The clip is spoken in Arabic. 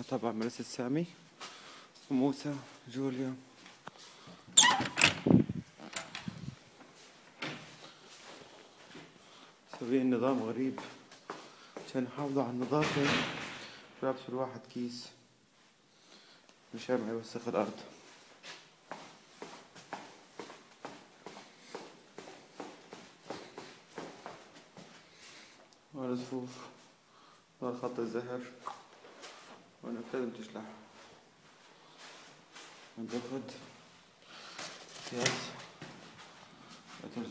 طبعا مدرسة سامي وموسى جوليا. مسويين نظام غريب. عشان يحافظوا على النظافة بيلبسوا الواحد كيس. مشان ما يوسخ الأرض. هذا خط الزهر. وهنا لازم تشلح ناخد اكياس